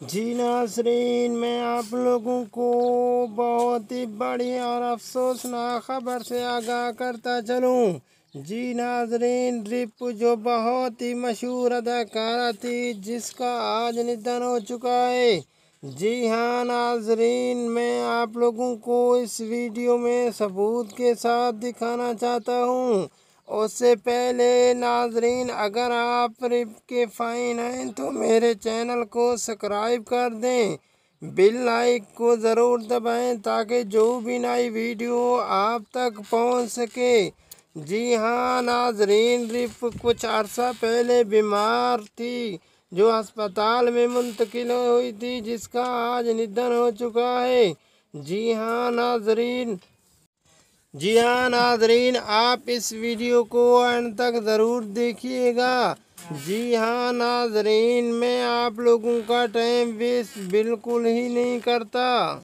جی ناظرین، میں آپ لوگوں کو بہت ہی بڑی اور افسوسناک خبر سے آگاہ کرتا چلوں۔ جی ناظرین، رپ جو بہت ہی مشہور اداکارہ تھی، جس کا آج نتن ہو چکا ہے۔ جی ہاں ناظرین، میں آپ لوگوں کو اس ویڈیو میں ثبوت کے ساتھ دکھانا چاہتا ہوں۔ اس سے پہلے ناظرین، اگر آپ رپ کے فائن ہیں تو میرے چینل کو سبسکرائب کر دیں۔ بل لائک کو ضرور دبائیں تاکہ جو بھی نئی ویڈیو آپ تک پہنچ سکے۔ جی ہاں ناظرین رپ کچھ عرصہ پہلے بیمار تھی جو ہسپتال میں منتقل ہوئی تھی، جس کا آج نتن ہو چکا ہے۔ جی ہاں ناظرین جی ہاں ناظرین، آپ اس ویڈیو کو اینڈ تک ضرور دیکھیے گا۔ جی ہاں ناظرین، میں آپ لوگوں کا ٹائم ویسٹ بالکل ہی نہیں کرتا۔